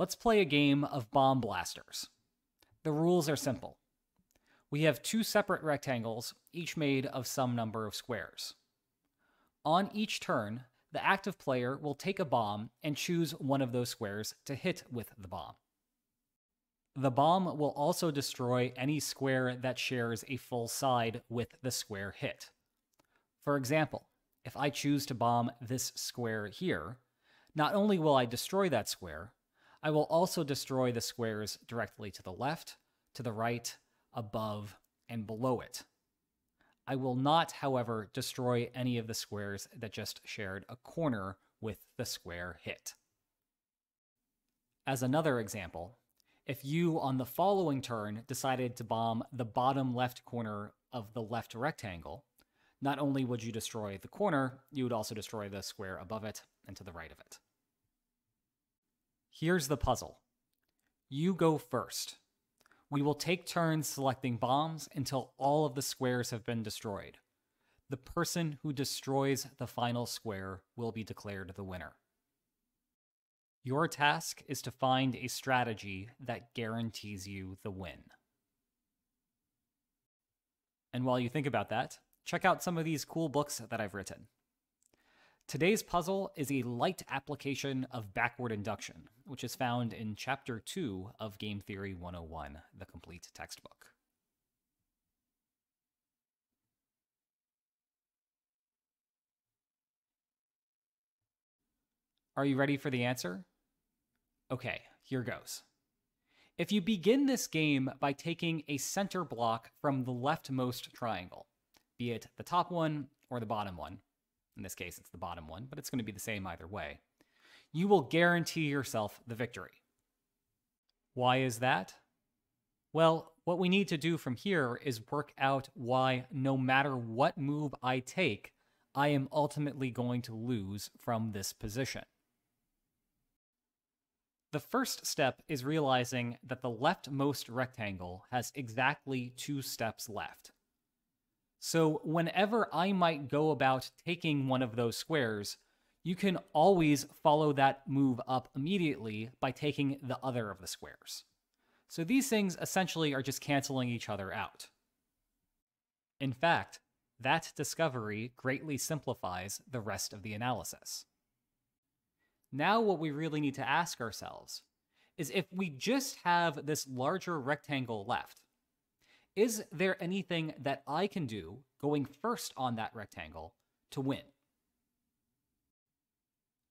Let's play a game of Bomb Blasters. The rules are simple. We have two separate rectangles, each made of some number of squares. On each turn, the active player will take a bomb and choose one of those squares to hit with the bomb. The bomb will also destroy any square that shares a full side with the square hit. For example, if I choose to bomb this square here, not only will I destroy that square, I will also destroy the squares directly to the left, to the right, above, and below it. I will not, however, destroy any of the squares that just shared a corner with the square hit. As another example, if you on the following turn decided to bomb the bottom left corner of the left rectangle, not only would you destroy the corner, you would also destroy the square above it and to the right of it. Here's the puzzle. You go first. We will take turns selecting bombs until all of the squares have been destroyed. The person who destroys the final square will be declared the winner. Your task is to find a strategy that guarantees you the win. And while you think about that, check out some of these cool books that I've written. Today's puzzle is a light application of backward induction, which is found in Chapter 2 of Game Theory 101, the complete textbook. Are you ready for the answer? Okay, here goes. If you begin this game by taking a center block from the leftmost triangle, be it the top one or the bottom one, in this case it's the bottom one, but it's going to be the same either way, you will guarantee yourself the victory. Why is that? Well, what we need to do from here is work out why no matter what move I take, I am ultimately going to lose from this position. The first step is realizing that the leftmost rectangle has exactly two steps left. So whenever I might go about taking one of those squares, you can always follow that move up immediately by taking the other of the squares. So these things essentially are just canceling each other out. In fact, that discovery greatly simplifies the rest of the analysis. Now what we really need to ask ourselves is if we just have this larger rectangle left, is there anything that I can do going first on that rectangle to win?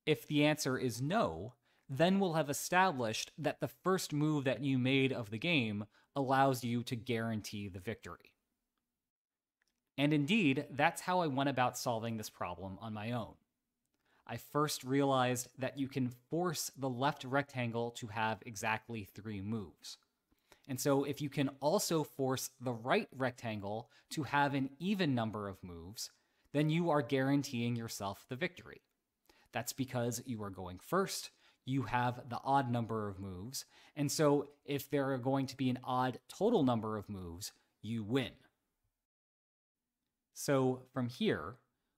If the answer is no, then we'll have established that the first move that you made of the game allows you to guarantee the victory. And indeed, that's how I went about solving this problem on my own. I first realized that you can force the left rectangle to have exactly three moves. And so if you can also force the right rectangle to have an even number of moves, then you are guaranteeing yourself the victory. That's because you are going first, you have the odd number of moves, and so if there are going to be an odd total number of moves, you win. So from here,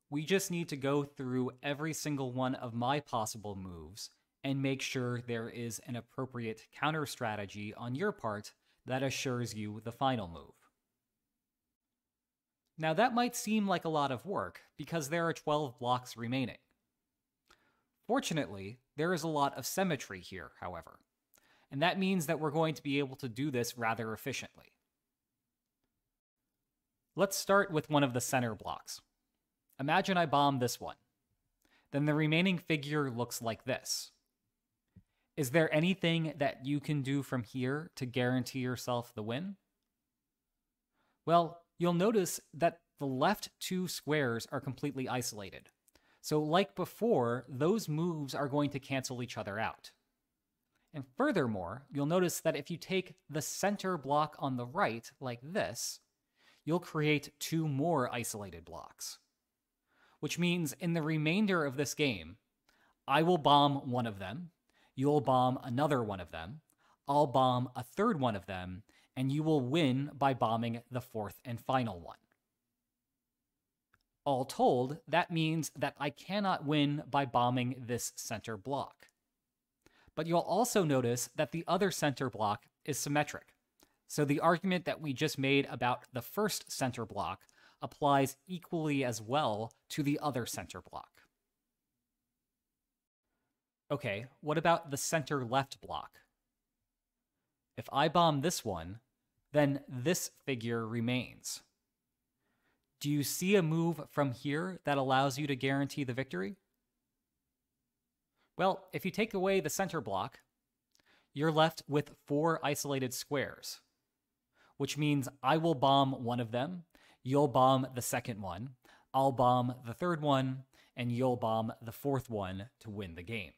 we just need to go through every single one of my possible moves and make sure there is an appropriate counter strategy on your part that assures you the final move. Now that might seem like a lot of work because there are 12 blocks remaining. Fortunately, there is a lot of symmetry here, however, and that means that we're going to be able to do this rather efficiently. Let's start with one of the center blocks. Imagine I bomb this one. Then the remaining figure looks like this. Is there anything that you can do from here to guarantee yourself the win? Well, you'll notice that the left two squares are completely isolated. So like before, those moves are going to cancel each other out. And furthermore, you'll notice that if you take the center block on the right, like this, you'll create two more isolated blocks which means in the remainder of this game, I will bomb one of them, you'll bomb another one of them, I'll bomb a third one of them, and you will win by bombing the fourth and final one. All told, that means that I cannot win by bombing this center block. But you'll also notice that the other center block is symmetric. So the argument that we just made about the first center block applies equally as well to the other center block. Okay, what about the center left block? If I bomb this one, then this figure remains. Do you see a move from here that allows you to guarantee the victory? Well, if you take away the center block, you're left with four isolated squares, which means I will bomb one of them, you'll bomb the second one, I'll bomb the third one, and you'll bomb the fourth one to win the game.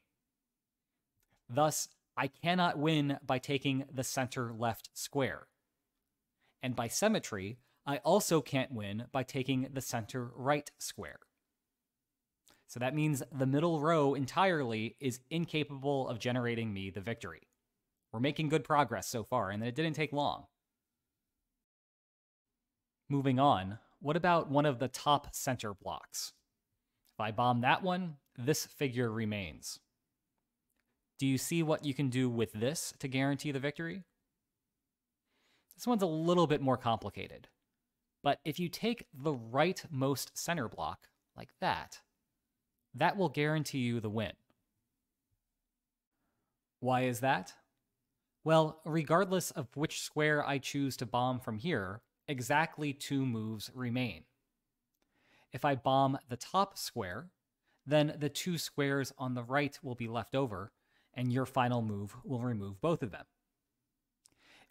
Thus, I cannot win by taking the center left square. And by symmetry, I also can't win by taking the center right square. So that means the middle row entirely is incapable of generating me the victory. We're making good progress so far, and it didn't take long. Moving on, what about one of the top center blocks? If I bomb that one, this figure remains. Do you see what you can do with this to guarantee the victory? This one's a little bit more complicated. But if you take the rightmost center block, like that, that will guarantee you the win. Why is that? Well, regardless of which square I choose to bomb from here, exactly two moves remain. If I bomb the top square, then the two squares on the right will be left over, and your final move will remove both of them.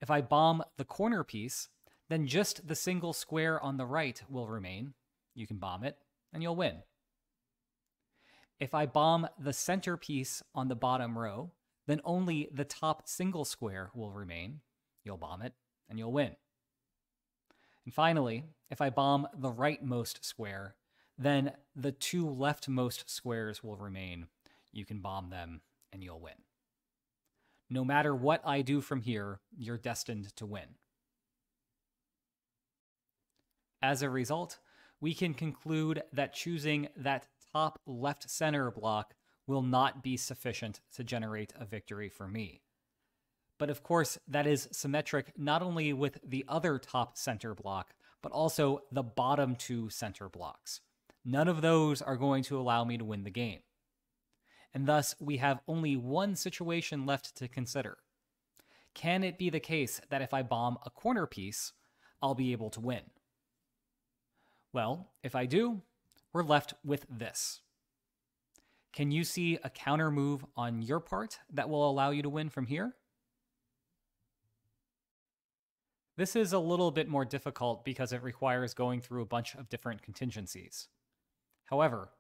If I bomb the corner piece, then just the single square on the right will remain. You can bomb it, and you'll win. If I bomb the center piece on the bottom row, then only the top single square will remain. You'll bomb it, and you'll win. And finally, if I bomb the rightmost square, then the two leftmost squares will remain. You can bomb them, and you'll win. No matter what I do from here, you're destined to win. As a result, we can conclude that choosing that top left center block will not be sufficient to generate a victory for me. But of course, that is symmetric not only with the other top center block, but also the bottom two center blocks. None of those are going to allow me to win the game. And thus, we have only one situation left to consider. Can it be the case that if I bomb a corner piece, I'll be able to win? Well, if I do, we're left with this. Can you see a counter move on your part that will allow you to win from here? This is a little bit more difficult because it requires going through a bunch of different contingencies. However,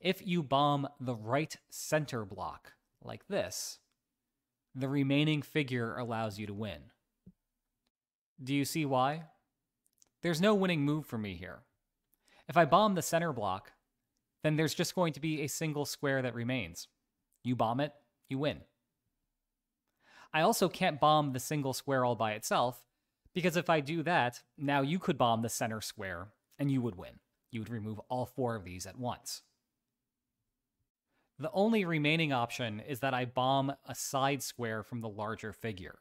if you bomb the right center block, like this, the remaining figure allows you to win. Do you see why? There's no winning move for me here. If I bomb the center block, then there's just going to be a single square that remains. You bomb it, you win. I also can't bomb the single square all by itself, because if I do that, now you could bomb the center square, and you would win. You would remove all four of these at once. The only remaining option is that I bomb a side square from the larger figure.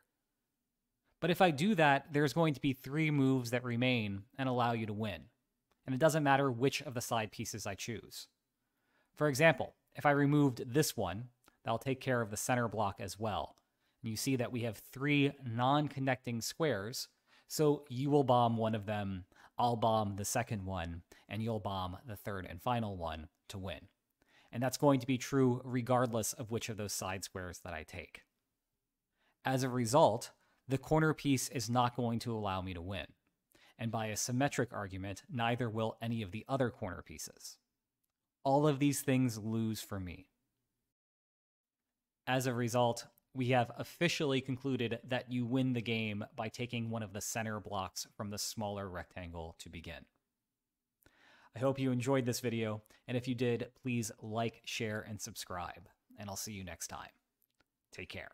But if I do that, there's going to be three moves that remain and allow you to win and it doesn't matter which of the side pieces I choose. For example, if I removed this one, that'll take care of the center block as well. And you see that we have three non-connecting squares, so you will bomb one of them, I'll bomb the second one, and you'll bomb the third and final one to win. And that's going to be true regardless of which of those side squares that I take. As a result, the corner piece is not going to allow me to win and by a symmetric argument, neither will any of the other corner pieces. All of these things lose for me. As a result, we have officially concluded that you win the game by taking one of the center blocks from the smaller rectangle to begin. I hope you enjoyed this video, and if you did, please like, share, and subscribe, and I'll see you next time. Take care.